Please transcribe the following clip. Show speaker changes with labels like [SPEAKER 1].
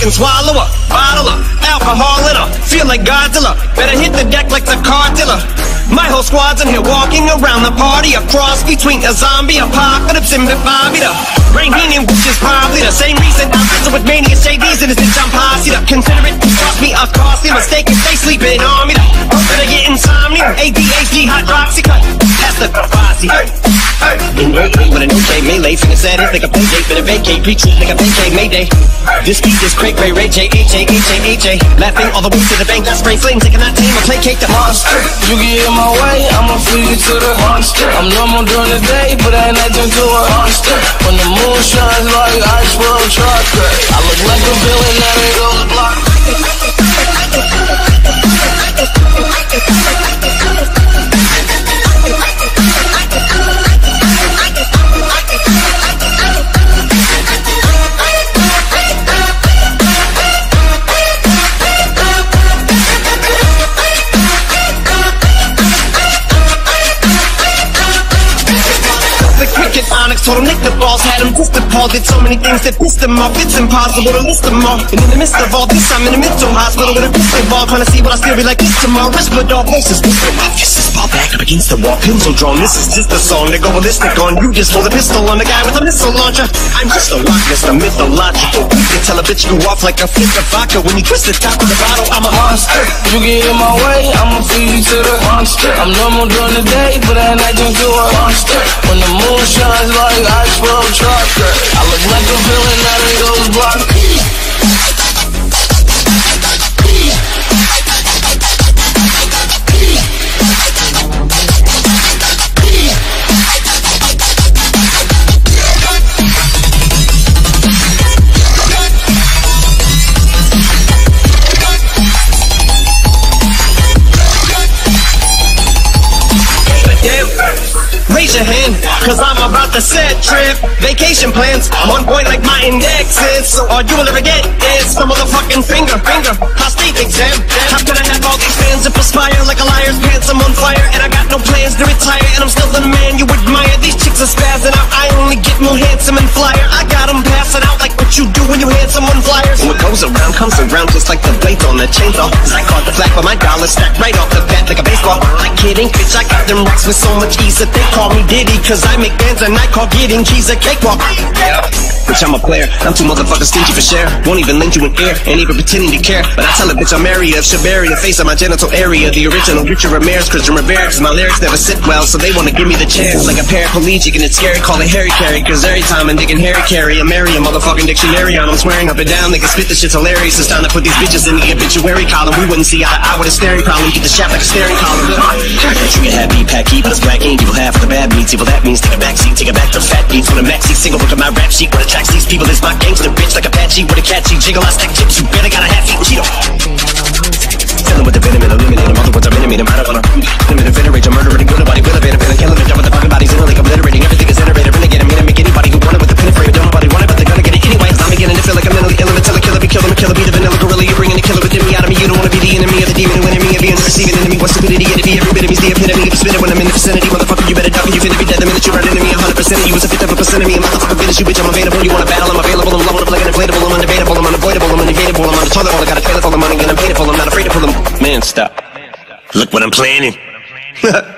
[SPEAKER 1] can swallow a bottle of alcohol in her. Feel like Godzilla. Better hit the deck like the cartilla. My whole squad's in here walking around the party. A cross between a zombie apocalypse and Bobby the Rain Heenan, which is probably the same reason I'm messing with mania JVs and this bitch I'm posse up. Consider it, cost me a costly mistake if they sleeping on me. Better get insomnia, ADHD, hydroxy cut. That's the posse. In wait, wait, with an okay melee, finna set it like a play date, finna vacate, it like a vacate, mayday. This beat is crack, Ray, Ray, J, H, A, H, A, H, A. Laughing all the way to the bank, that's spray flames, taking that tame, I placate the monster.
[SPEAKER 2] You get in my way, I'ma feed you to the monster. I'm normal during the day, but at night turn to a monster. When the moon
[SPEAKER 1] told him Nick the balls had him just appalled Did so many things that pissed him off It's impossible to list them all. And in the midst of all this I'm in a mental hospital with a crystal ball. Trying to see what I still be like this tomorrow. Whisper dog voices whisper My fists is fall back up against the wall. Pencil drawn This is just a song. To go ballistic on. You just hold a pistol on the guy with a missile launcher. I'm just a Ness, a mythological You tell a bitch go off like a fifth of vodka. When you twist the top of the bottle I'm a monster.
[SPEAKER 2] You get in my way, I'ma feed you to the monster. I'm normal during the day, but at night turn to a monster. When the moon shines like iceberg chocolate, I look like a villain
[SPEAKER 1] about the set trip. Vacation plans, on point like my indexes. So all you will ever get is the motherfucking finger, finger. Prostate exam. How could I have all these fans and perspire like a liar's pants? I'm on fire, and I got no plans to retire. And I'm still the man you admire. These chicks are spazzing out. I only get more handsome and flyer. I got what you do when you hand someone flyers. What goes around comes around just like the blades on the chainsaw. Cause I caught the flag, but my dollar stacked right off the bat like a baseball. I kidding, bitch, I got them rocks with so much ease that they call me Diddy. Cause I make bands and I call getting keys a cakewalk. Yeah. Bitch, I'm a player. I'm too motherfucking stingy for share. Won't even lend you an ear, ain't even pretending to care. But I tell a bitch I'm area of Shabari, the face of my genital area. The original Richard Ramirez, Christian Rivera. Cause my lyrics never sit well, so they wanna give me the chance. Like a paraplegic and it's scary, call it Harry Carry. Cause every time I'm digging Harry Carry, I'm marry a motherfucking dictionary on. I'm swearing up and down, they can spit this shit's hilarious. It's time to put these bitches in the obituary column. We wouldn't see eye to eye with a staring problem. Get the shaft like a staring column. You can have beat pack heat, but black ink. Evil half the bad beats. Evil that means take a back seat, take a back to fat beats. With a maxi single, look at my rap sheet. What attracts these people is my gang to the bitch like Apache with a catchy jiggle. I stack chips, you better got a half eat Cheeto. Fill 'em with the venom and eliminate 'em. Other words, I'm intimate. I don't wanna limit a venerate. I'm murdering good nobody will evade a venom. Killing them down with the fucking bodies in a lake, obliterating. Everything is iterated. Renegade, I'm gonna make anybody who want it with the and frame. Don't nobody want it, but they're gonna get it anyway. I'm beginning to feel like I'm mentally ill. Until a killer be killer, be killer, be the vanilla gorilla. You're bringing the killer within me out of me. You don't wanna be the enemy of the demon, who enemy of being the receiving enemy. What stupidity it'd be every bit of me's the epitome of spinning when I'm in the vicinity. Motherfucker, you better duck you finna be dead the minute you run into me. 100% of you is a fifth of a percent of me. I'm motherfucker finish you, bitch. I'm available. You wanna battle? I'm available. I'm blowing up like an inflatable. I'm undebatable. I'm unavoidable. I'm unavoidable. I'm on the toilet bowl. I got a trailer full of money and I'm paid for. I'm not afraid to pull them. Man, stop. Look what I'm planning.